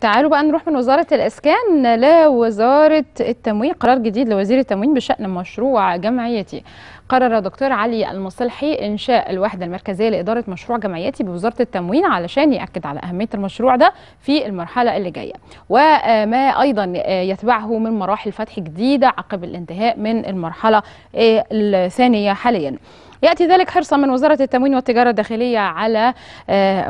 تعالوا بقى نروح من وزارة الإسكان لوزارة التموين قرار جديد لوزير التموين بشأن مشروع جمعيتي. قرر دكتور علي المصلحي إنشاء الوحدة المركزية لإدارة مشروع جمعيتي بوزارة التموين علشان يأكد على أهمية المشروع ده في المرحلة اللي جاية. وما أيضا يتبعه من مراحل فتح جديدة عقب الانتهاء من المرحلة الثانية حاليا. يأتي ذلك حرصا من وزارة التموين والتجارة الداخلية على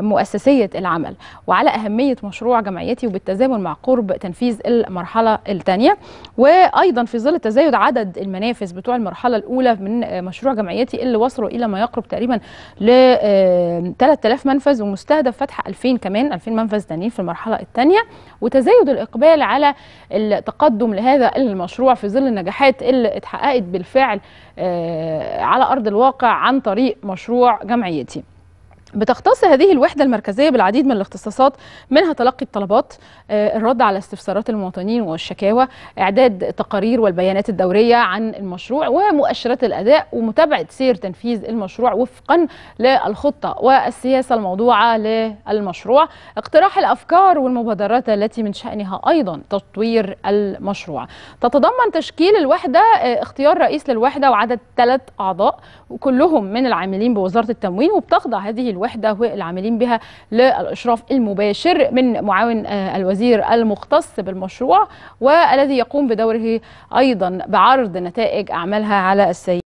مؤسسية العمل وعلى أهمية مشروع جمعيتي وبالتزامن مع قرب تنفيذ المرحلة الثانية. وأيضا في ظل تزايد عدد المنافذ بتوع المرحلة الأولى من مشروع جمعيتي اللي وصلوا إلى ما يقرب تقريبا ل 3000 منفذ ومستهدف فتح 2000 كمان 2000 منفذ ثانيين في المرحلة الثانية. وتزايد الإقبال على التقدم لهذا المشروع في ظل النجاحات اللي اتحققت بالفعل على أرض الواقع. عن طريق مشروع جمعيتي. بتختص هذه الوحدة المركزية بالعديد من الاختصاصات منها تلقي الطلبات الرد على استفسارات المواطنين والشكاوى إعداد تقارير والبيانات الدورية عن المشروع ومؤشرات الأداء ومتابعة سير تنفيذ المشروع وفقا للخطة والسياسة الموضوعة للمشروع. اقتراح الأفكار والمبادرات التي من شأنها أيضا تطوير المشروع. تتضمن تشكيل الوحدة اختيار رئيس للوحدة وعدد ثلاث أعضاء وكلهم من العاملين بوزارة التموين وبتخضع هذه الوحدة والعاملين بها للإشراف المباشر من معاون الوزير المختص بالمشروع والذي يقوم بدوره أيضا بعرض نتائج أعمالها على السيد